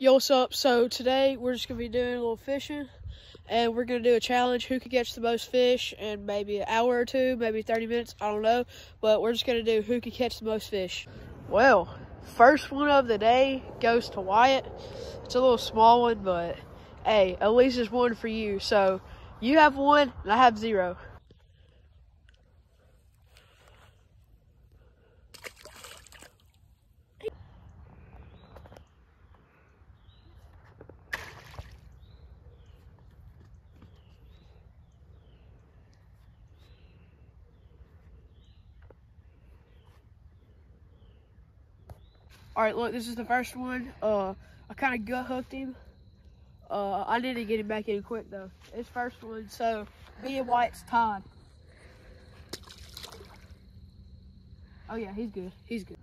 Yo, what's up? So today we're just gonna be doing a little fishing and we're gonna do a challenge who can catch the most fish in maybe an hour or two, maybe 30 minutes, I don't know. But we're just gonna do who can catch the most fish. Well, first one of the day goes to Wyatt. It's a little small one, but hey, at least it's one for you. So you have one and I have zero. All right, look, this is the first one. Uh, I kind of gut hooked him. Uh, I need to get him back in quick though. His first one, so me and Wyatt's tied. Oh yeah, he's good. He's good.